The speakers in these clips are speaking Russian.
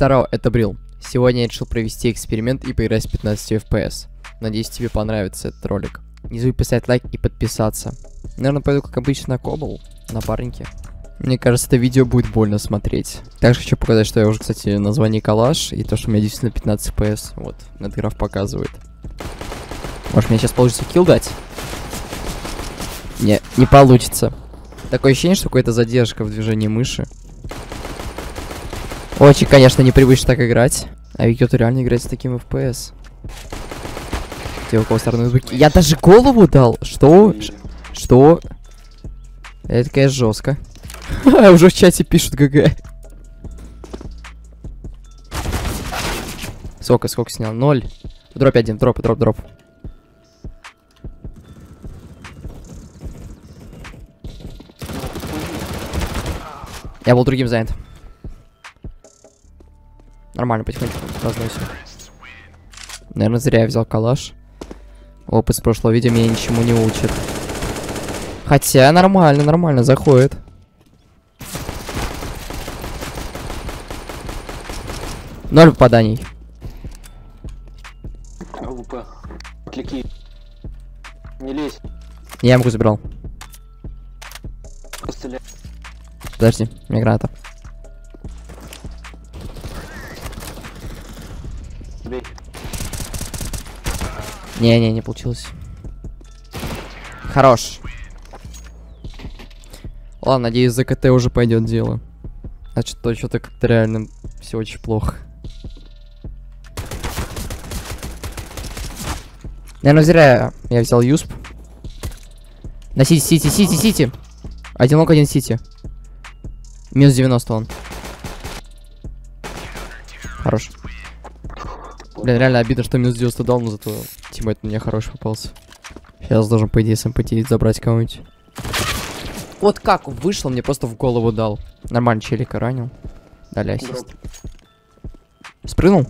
Здорово, это Брил. Сегодня я решил провести эксперимент и поиграть с 15 FPS. Надеюсь, тебе понравится этот ролик. Не забудь поставить лайк и подписаться. Наверное, пойду, как обычно, на Кобл, на парнике. Мне кажется, это видео будет больно смотреть. Также хочу показать, что я уже, кстати, название калаш, и то, что у меня действительно 15 FPS. Вот, этот граф показывает. Может, мне сейчас получится килл дать? Не, не получится. Такое ощущение, что какая-то задержка в движении мыши. Очень, конечно, непривычно так играть. А ведь кто-то реально играет с таким FPS. Где у кого стороны звуки? Я даже голову дал! Что? Ш что? Это, конечно, жестко. Уже в чате пишут ГГ. Сколько, сколько снял? Ноль. В дропе один, дроп, дроп, дроп. Я был другим занят. Нормально, потихоньку разносим. Наверное, зря я взял калаш. Опыт с прошлого видео меня ничему не учит. Хотя нормально, нормально, заходит. Ноль попаданий. Глупо. Клики. Не лезь. Я ему забрал. Подожди, у меня граната. Не-не, не получилось. Хорош. Ладно, надеюсь, за КТ уже пойдет дело. Значит, то что-то как-то реально все очень плохо. Наверное, зря я взял USP. На CT, CT, CT, CT. Один long, один CT. Минус 90 он. Хорош. Блин, реально обидно, что минус 90 дал, но зато тиммейт мне хороший попался. Сейчас должен, по идее, СМП забрать кого-нибудь. Вот как вышло, мне просто в голову дал. Нормально челика ранил. Дали ассист. Спрыгнул?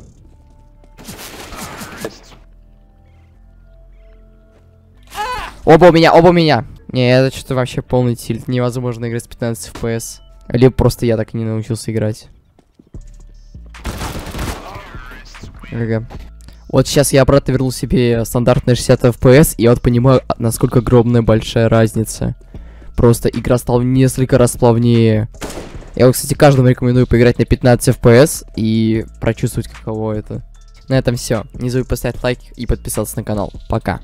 Оба у меня, оба у меня. Не, это что-то вообще полный тильт. Невозможно играть с 15 FPS. Либо просто я так и не научился играть. ГГ. Вот сейчас я обратно вернул себе стандартные 60 FPS, и я вот понимаю, а, насколько огромная большая разница. Просто игра стала несколько раз плавнее. Я кстати, каждому рекомендую поиграть на 15 FPS и прочувствовать, каково это. На этом все. Не забудь поставить лайк и подписаться на канал. Пока.